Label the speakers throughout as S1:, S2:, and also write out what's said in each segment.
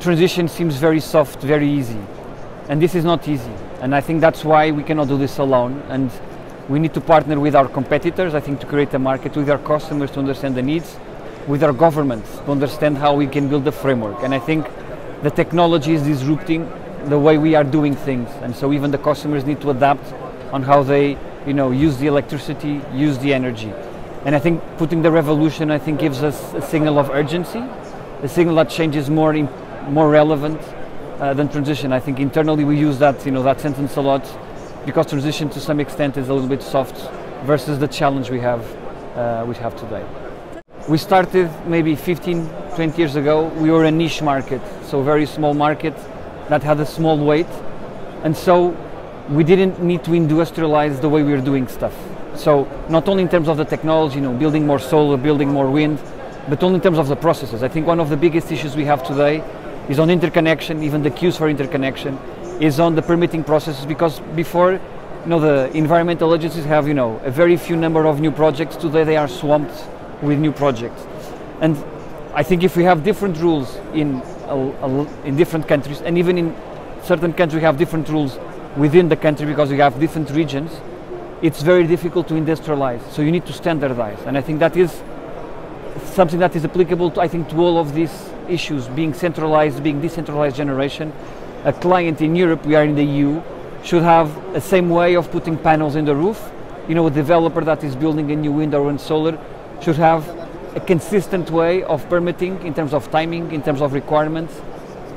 S1: transition seems very soft, very easy. And this is not easy. And I think that's why we cannot do this alone. And we need to partner with our competitors, I think, to create a market, with our customers to understand the needs, with our governments to understand how we can build the framework. And I think the technology is disrupting the way we are doing things. And so even the customers need to adapt on how they, you know, use the electricity, use the energy. And I think putting the revolution, I think, gives us a signal of urgency, a signal that change is more, more relevant uh, than transition. I think internally we use that, you know, that sentence a lot because transition to some extent is a little bit soft versus the challenge we have, uh, we have today. We started maybe 15, 20 years ago. We were a niche market, so very small market that had a small weight. And so we didn't need to industrialize the way we were doing stuff. So not only in terms of the technology, you know, building more solar, building more wind, but only in terms of the processes. I think one of the biggest issues we have today is on interconnection, even the queues for interconnection, is on the permitting processes because before, you know, the environmental agencies have, you know, a very few number of new projects. Today they are swamped with new projects. And I think if we have different rules in, in different countries, and even in certain countries we have different rules within the country because we have different regions, it's very difficult to industrialize. So you need to standardize. And I think that is something that is applicable to, I think, to all of these issues, being centralized, being decentralized generation. A client in Europe, we are in the EU, should have the same way of putting panels in the roof. You know, a developer that is building a new wind or wind solar should have a consistent way of permitting in terms of timing, in terms of requirements,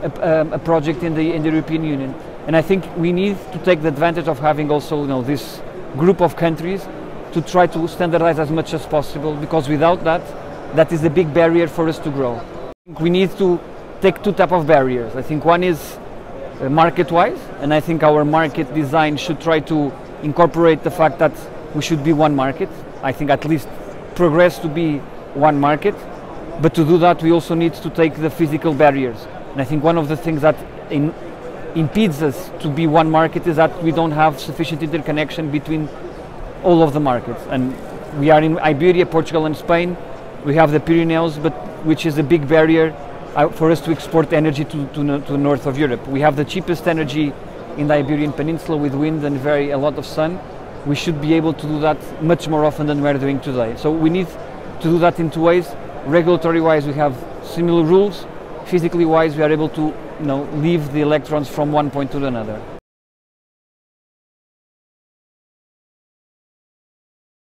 S1: a, um, a, project in the, in the European Union. And I think we need to take the advantage of having also you know, this group of countries to try to standardize as much as possible because without that, that is a big barrier for us to grow. We need to take two type of barriers. I think one is uh, market-wise, and I think our market design should try to incorporate the fact that we should be one market. I think at least progress to be one market. But to do that, we also need to take the physical barriers. And I think one of the things that in, impedes us to be one market is that we don't have sufficient interconnection between all of the markets. And we are in Iberia, Portugal, and Spain. We have the Pyrenees, but which is a big barrier uh, for us to export energy to, to, to the north of Europe. We have the cheapest energy in the Iberian Peninsula with wind and very a lot of sun. We should be able to do that much more often than we're doing today. So we need to do that in two ways. Regulatory wise, we have similar rules. Physically wise, we are able to you know, leave the electrons from one point to another.